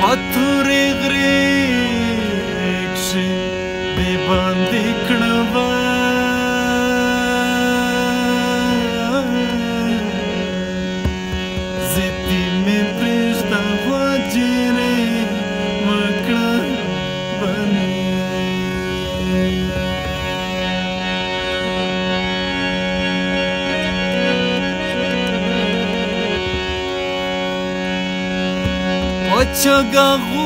Χαθόρρυ γρήγορك شي 这个湖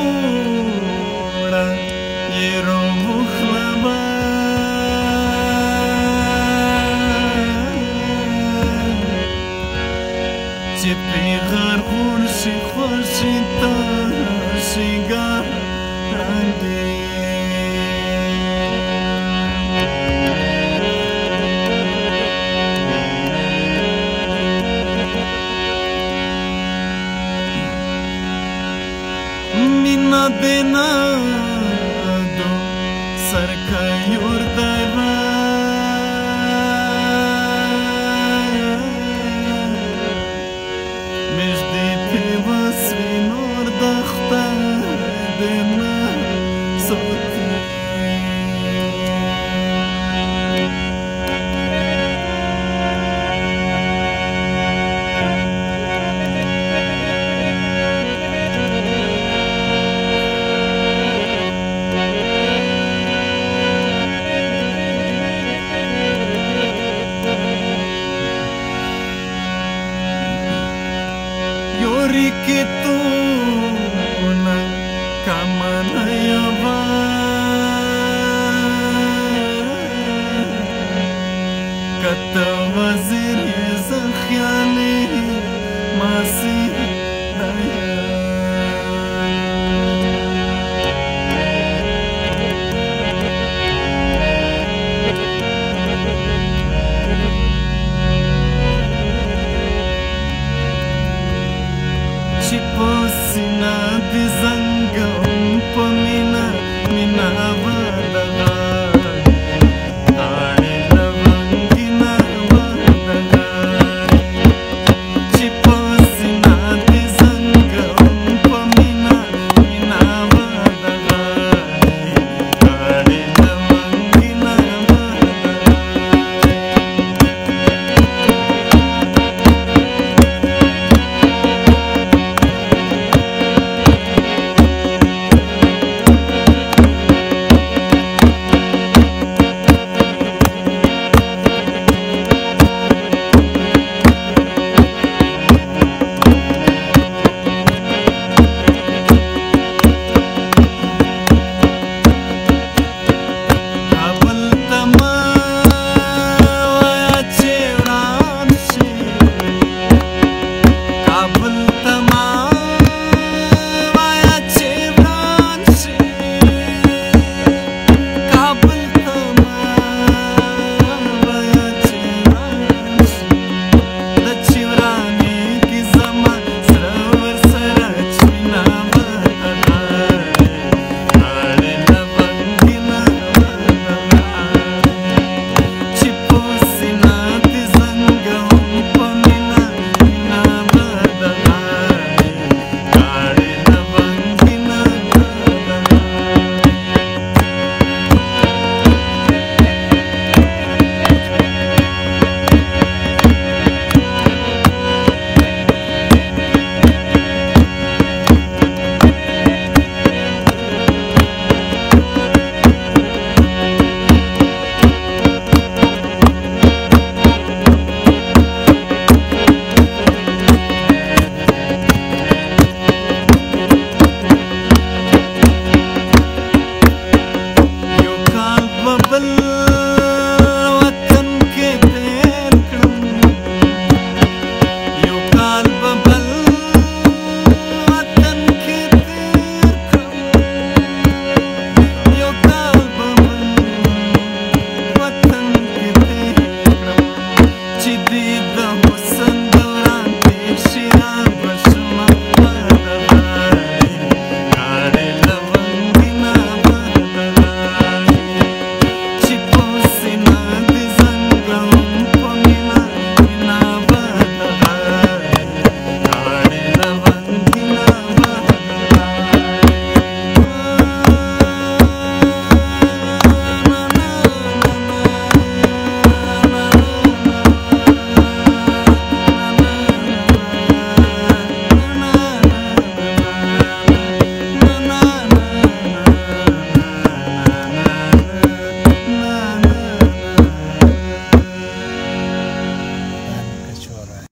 benadım sarkayım. que tú is good.